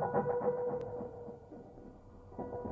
Thank you.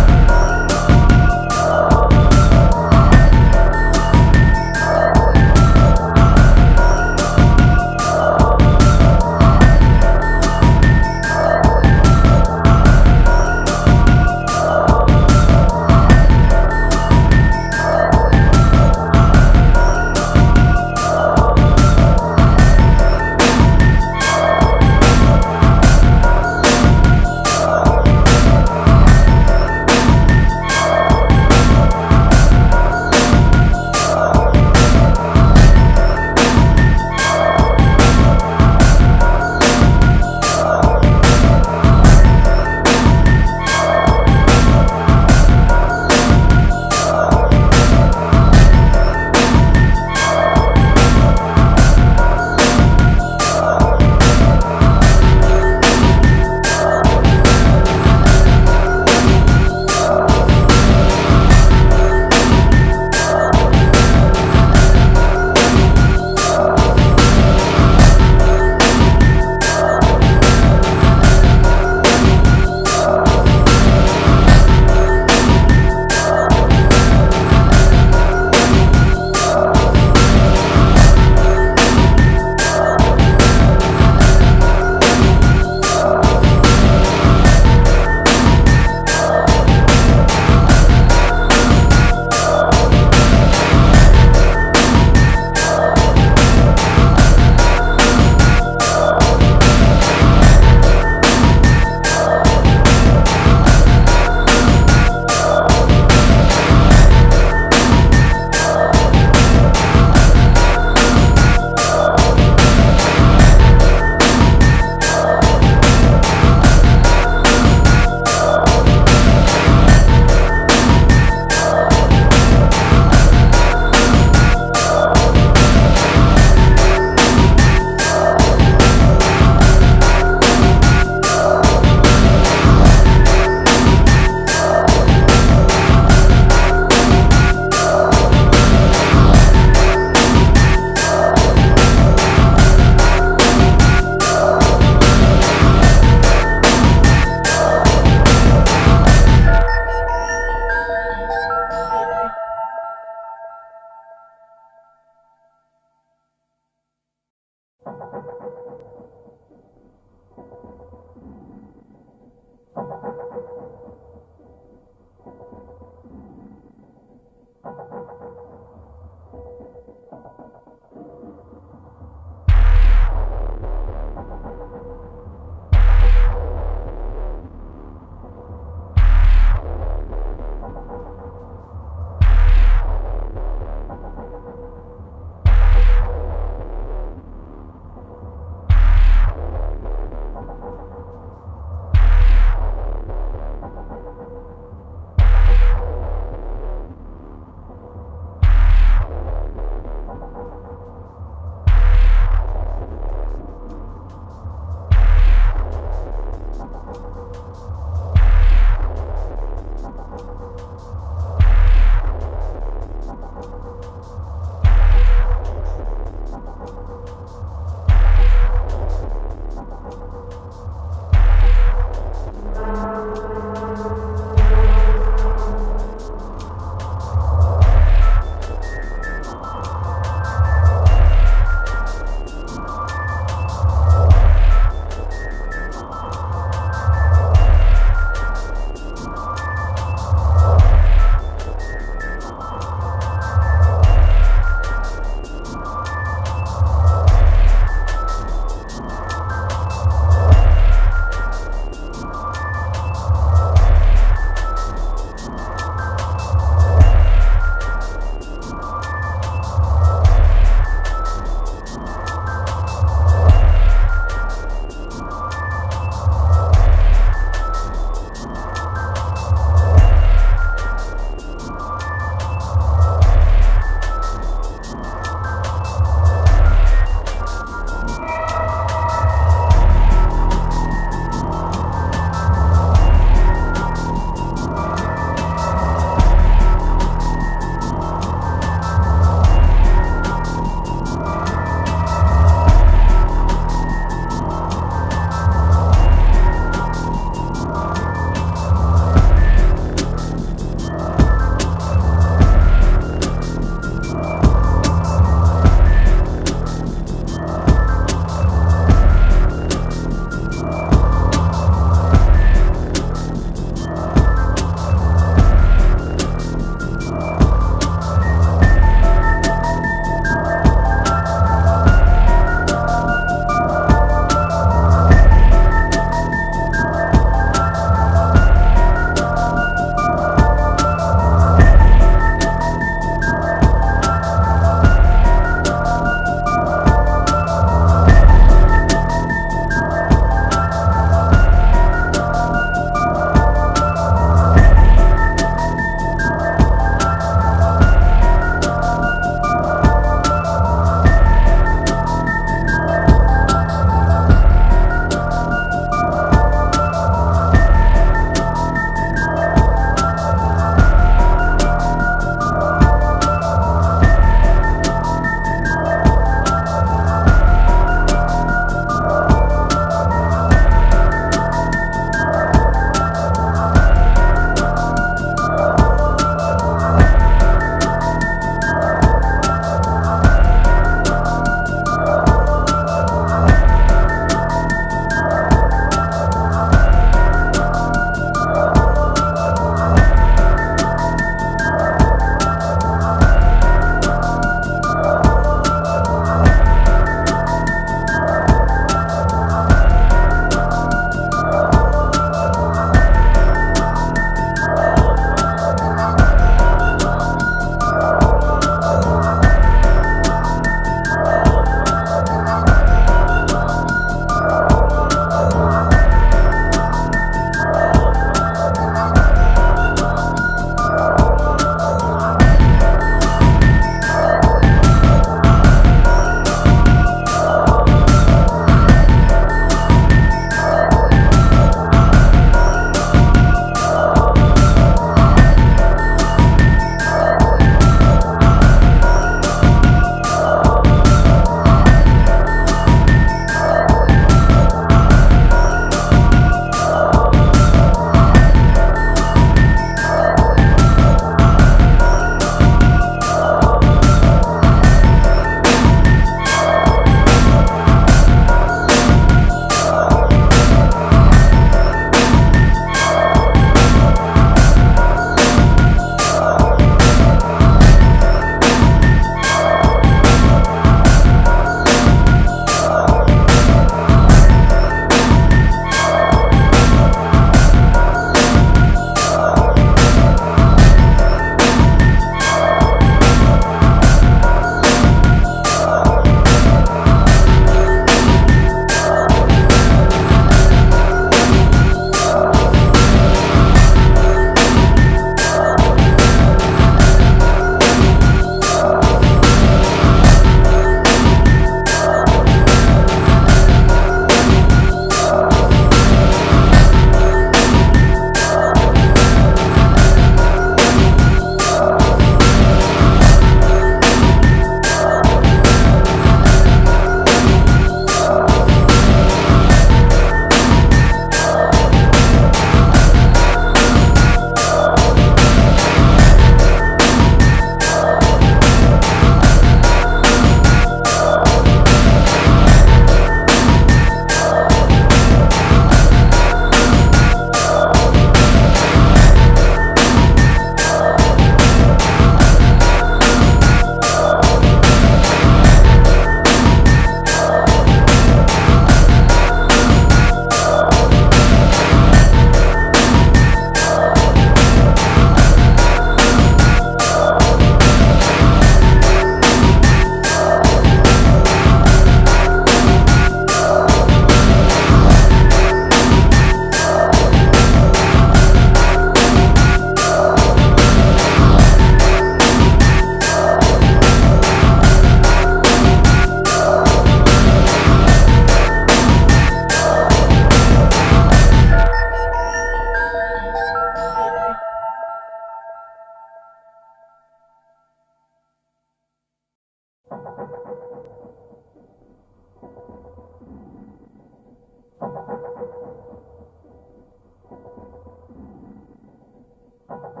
フフフ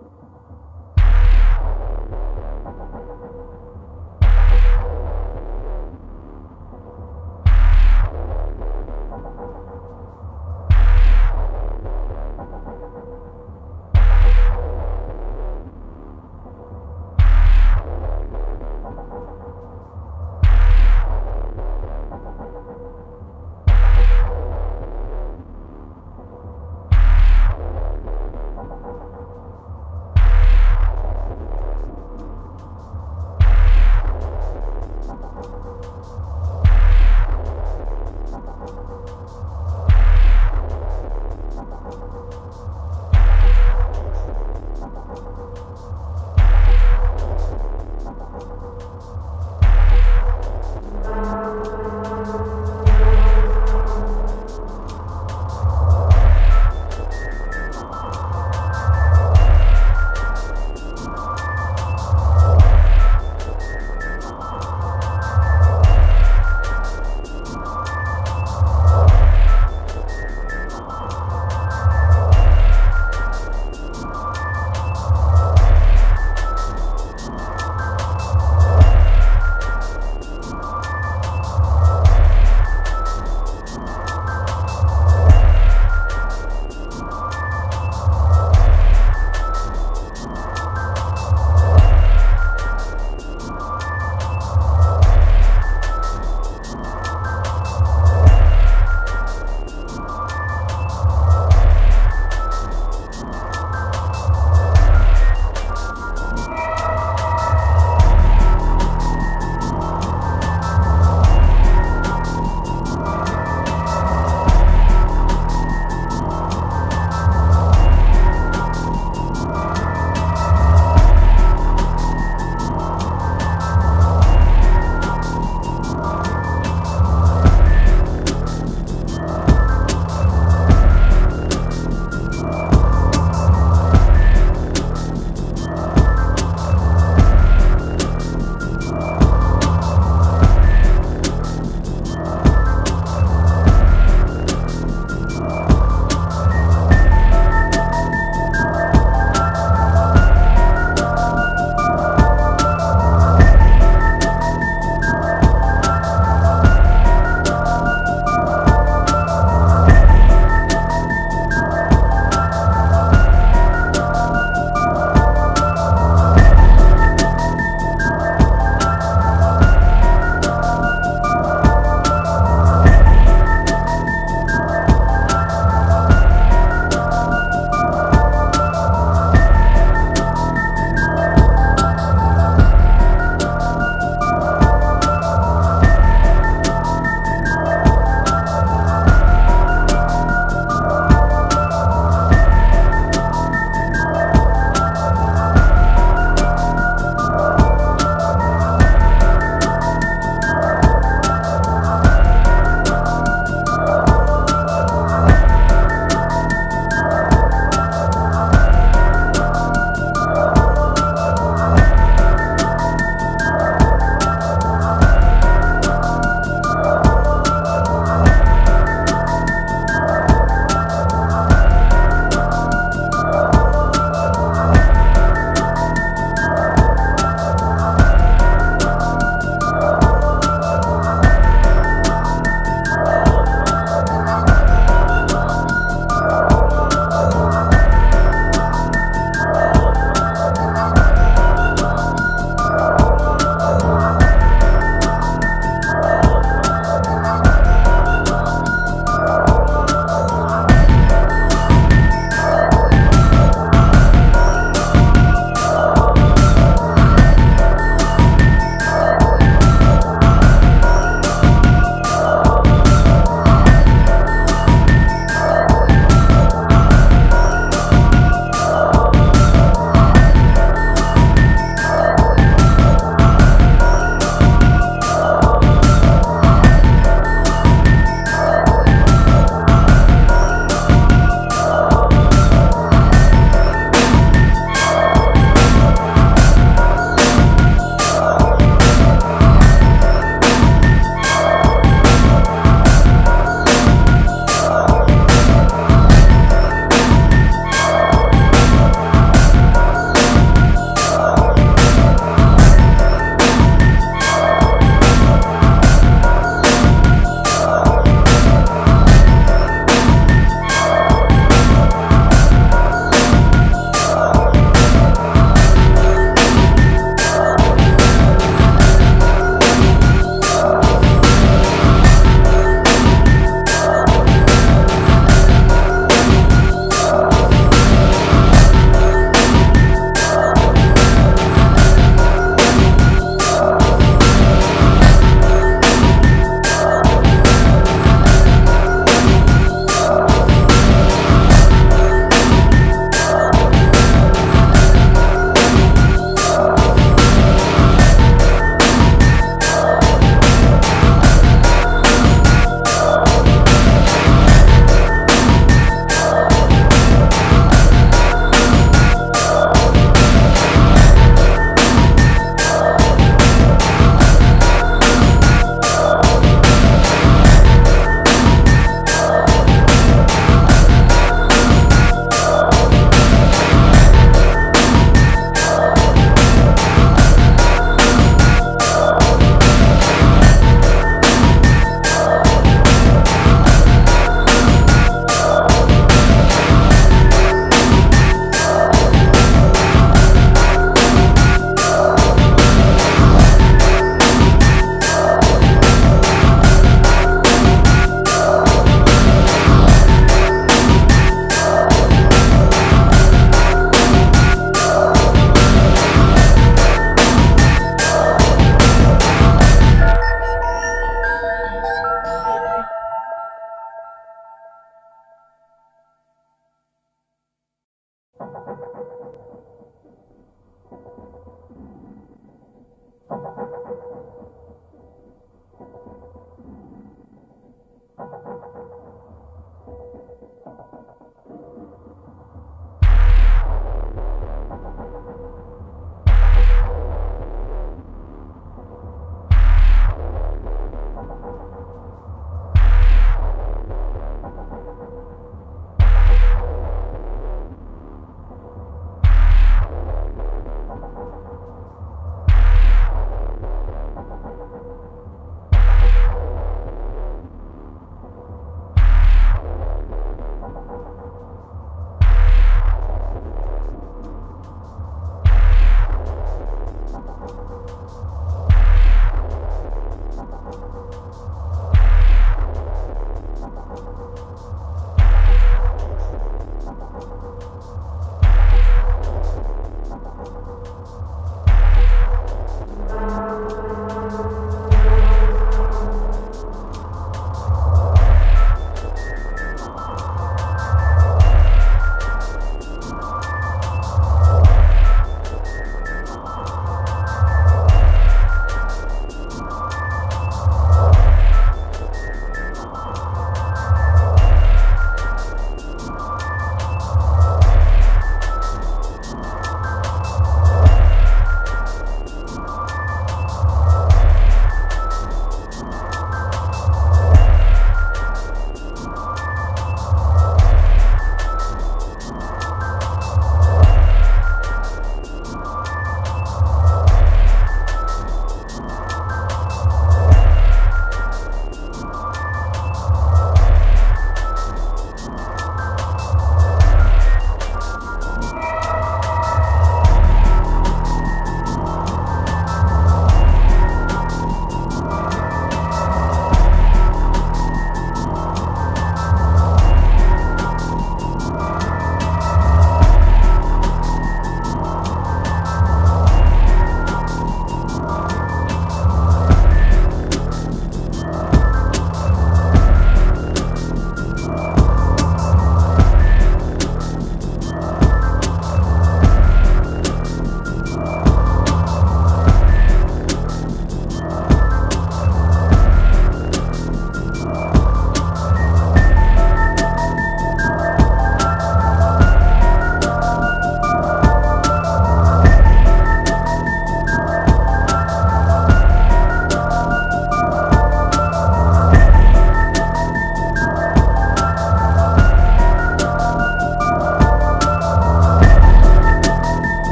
フ。